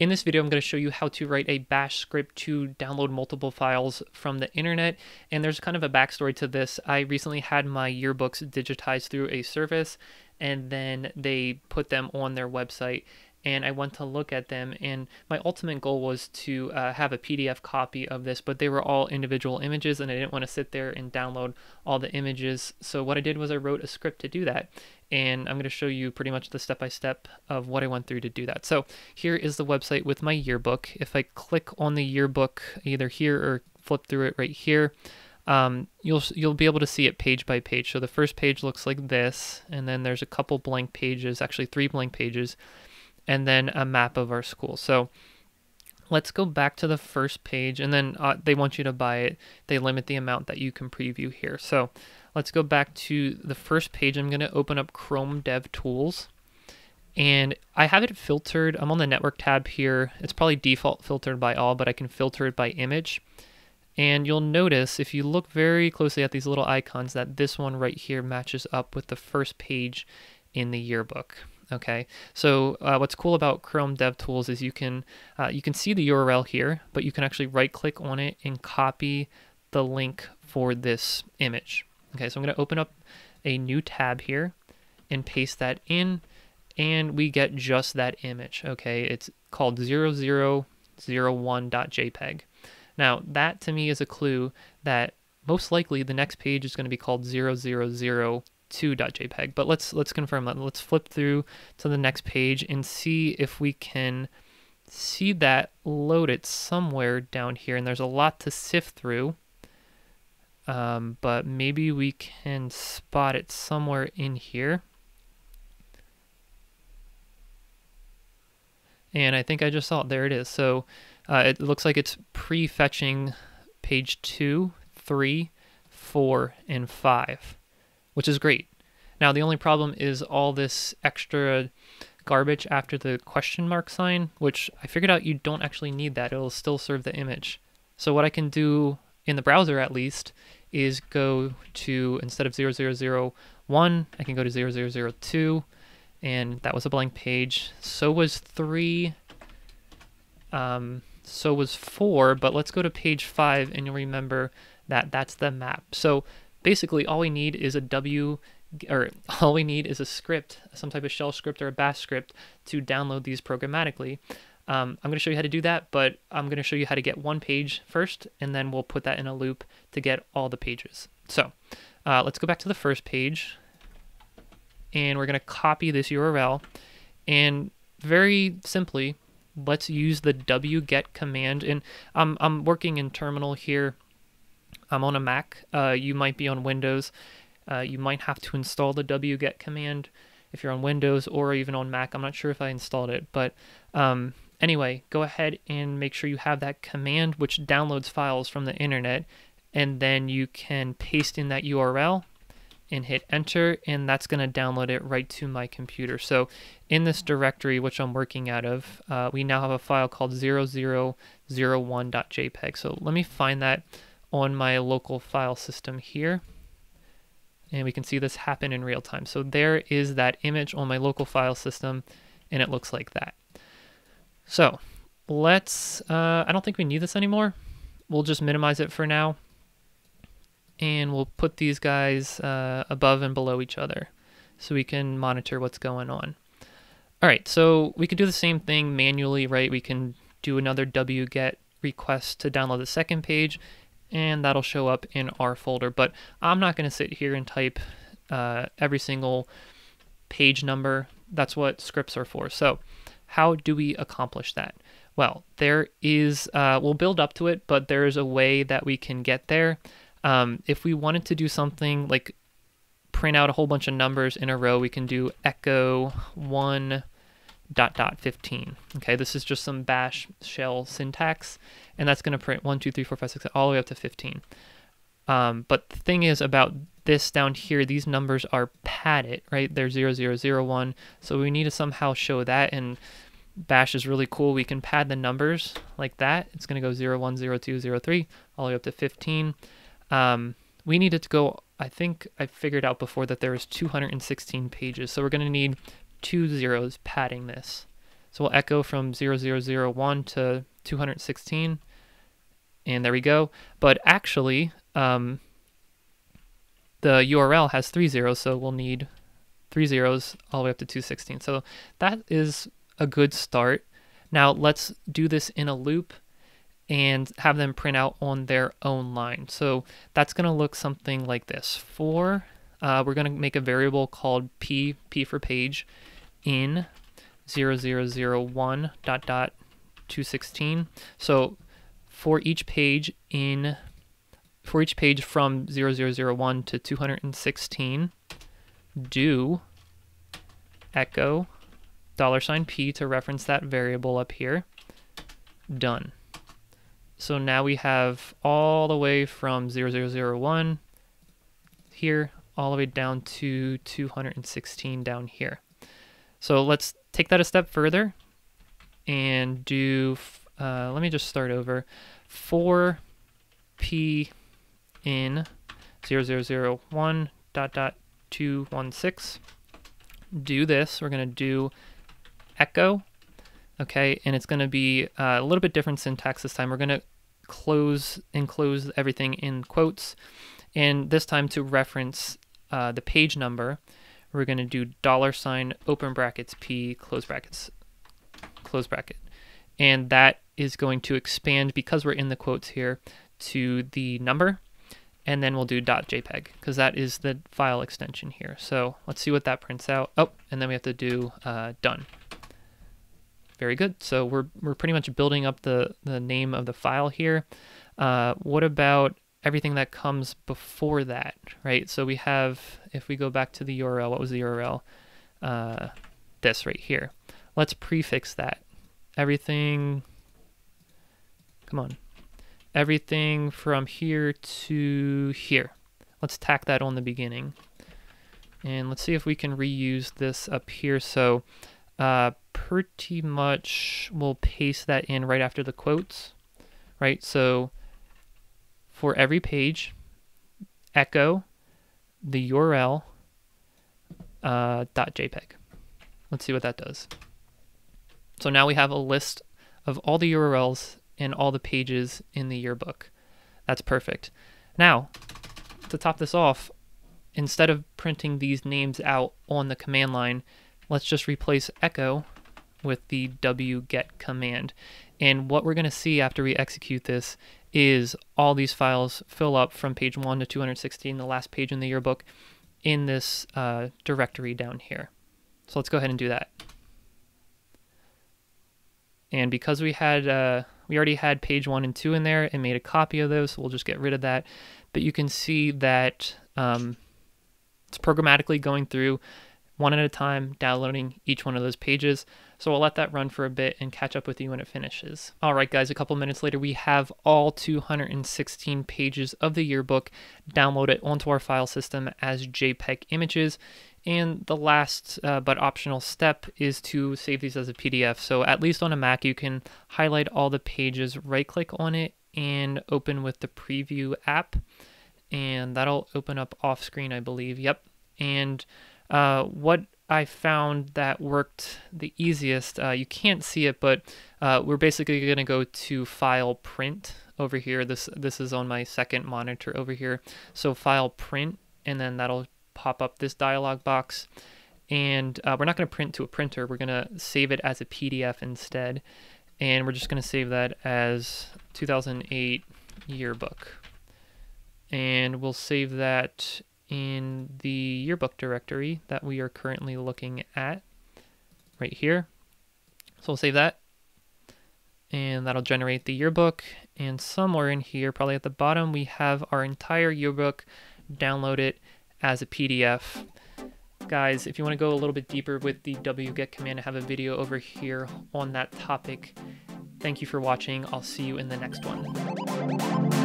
In this video, I'm going to show you how to write a bash script to download multiple files from the internet. And there's kind of a backstory to this. I recently had my yearbooks digitized through a service, and then they put them on their website and I went to look at them. And my ultimate goal was to uh, have a PDF copy of this, but they were all individual images, and I didn't want to sit there and download all the images. So what I did was I wrote a script to do that. And I'm going to show you pretty much the step by step of what I went through to do that. So here is the website with my yearbook. If I click on the yearbook either here or flip through it right here, um, you'll you'll be able to see it page by page. So the first page looks like this, and then there's a couple blank pages, actually three blank pages, and then a map of our school. So let's go back to the first page and then uh, they want you to buy it. They limit the amount that you can preview here. So let's go back to the first page. I'm going to open up Chrome Dev Tools and I have it filtered. I'm on the network tab here. It's probably default filtered by all, but I can filter it by image. And you'll notice if you look very closely at these little icons that this one right here matches up with the first page in the yearbook. Okay, so uh, what's cool about Chrome DevTools is you can uh, you can see the URL here, but you can actually right-click on it and copy the link for this image. Okay, so I'm going to open up a new tab here and paste that in, and we get just that image. Okay, it's called 0001.jpg. Now that to me is a clue that most likely the next page is going to be called 000 2.jpg. But let's let's confirm that. Let's flip through to the next page and see if we can see that loaded somewhere down here. And there's a lot to sift through. Um, but maybe we can spot it somewhere in here. And I think I just saw it. There it is. So uh, it looks like it's prefetching page 2, 3, 4, and 5 which is great. Now, the only problem is all this extra garbage after the question mark sign, which I figured out you don't actually need that. It'll still serve the image. So what I can do in the browser at least is go to, instead of 0001, I can go to 0002, and that was a blank page. So was 3, um, so was 4, but let's go to page 5 and you'll remember that that's the map. So basically all we need is a W or all we need is a script, some type of shell script or a bash script to download these programmatically. Um, I'm going to show you how to do that, but I'm going to show you how to get one page first, and then we'll put that in a loop to get all the pages. So uh, let's go back to the first page, and we're going to copy this URL, and very simply, let's use the wget command. And I'm, I'm working in terminal here I'm on a Mac. Uh, you might be on Windows. Uh, you might have to install the wget command if you're on Windows or even on Mac. I'm not sure if I installed it, but um, anyway, go ahead and make sure you have that command which downloads files from the internet, and then you can paste in that URL and hit enter and that's going to download it right to my computer. So in this directory which I'm working out of, uh, we now have a file called 0001.jpg. So let me find that on my local file system here. And we can see this happen in real time. So there is that image on my local file system, and it looks like that. So let's, uh, I don't think we need this anymore. We'll just minimize it for now. And we'll put these guys uh, above and below each other so we can monitor what's going on. All right, so we could do the same thing manually, right? We can do another wget request to download the second page and that'll show up in our folder. But I'm not going to sit here and type uh, every single page number. That's what scripts are for. So how do we accomplish that? Well, there is, uh, we'll build up to it, but there's a way that we can get there. Um, if we wanted to do something like print out a whole bunch of numbers in a row, we can do echo 1 dot dot 15. Okay, this is just some bash shell syntax, and that's going to print 1, 2, 3, 4, 5, 6, all the way up to 15. Um, but the thing is about this down here, these numbers are padded, right? They're 0, 0, 0, 1, so we need to somehow show that, and bash is really cool. We can pad the numbers like that. It's going to go 0, 1, 0, 2, 0, 3, all the way up to 15. Um, we needed to go, I think I figured out before that there was 216 pages, so we're going to need two zeros padding this. So we'll echo from 0001 to 216, and there we go. But actually, um, the URL has three zeros, so we'll need three zeros all the way up to 216. So that is a good start. Now let's do this in a loop and have them print out on their own line. So that's going to look something like this. For, uh, we're going to make a variable called p, p for page, in 0001 dot dot 216. So for each page in for each page from 0001 to 216, do echo dollar sign $p to reference that variable up here. Done. So now we have all the way from 0001 here all the way down to 216 down here. So let's take that a step further and do, uh, let me just start over, for p in 0001 dot dot 216. Do this, we're going to do echo, okay, and it's going to be uh, a little bit different syntax this time. We're going to close enclose everything in quotes, and this time to reference uh, the page number, we're going to do dollar sign open brackets p close brackets close bracket, and that is going to expand because we're in the quotes here to the number and then we'll do dot .jpeg because that is the file extension here. So let's see what that prints out. Oh, and then we have to do uh, done. Very good. So we're, we're pretty much building up the, the name of the file here. Uh, what about everything that comes before that, right? So we have, if we go back to the URL, what was the URL? Uh, this right here. Let's prefix that. Everything, come on, everything from here to here. Let's tack that on the beginning. And let's see if we can reuse this up here. So uh, pretty much we'll paste that in right after the quotes, right? So for every page, echo the URL uh, .jpeg. Let's see what that does. So now we have a list of all the URLs and all the pages in the yearbook. That's perfect. Now, to top this off, instead of printing these names out on the command line, let's just replace echo with the wget command. And what we're going to see after we execute this is all these files fill up from page 1 to 216, the last page in the yearbook, in this uh, directory down here. So let's go ahead and do that. And because we had uh, we already had page 1 and 2 in there and made a copy of those, so we'll just get rid of that. But you can see that um, it's programmatically going through one at a time, downloading each one of those pages. So I'll let that run for a bit and catch up with you when it finishes. All right, guys, a couple minutes later, we have all 216 pages of the yearbook downloaded onto our file system as JPEG images. And the last uh, but optional step is to save these as a PDF. So at least on a Mac, you can highlight all the pages, right click on it, and open with the preview app. And that'll open up off screen, I believe. Yep. And uh, what I found that worked the easiest, uh, you can't see it, but uh, we're basically going to go to File Print over here. This this is on my second monitor over here. So File Print, and then that'll pop up this dialog box. And uh, we're not going to print to a printer. We're going to save it as a PDF instead. And we're just going to save that as 2008 yearbook. And we'll save that in the yearbook directory that we are currently looking at right here. So we'll save that and that'll generate the yearbook and somewhere in here, probably at the bottom, we have our entire yearbook downloaded as a PDF. Guys, if you want to go a little bit deeper with the wget command, I have a video over here on that topic. Thank you for watching. I'll see you in the next one.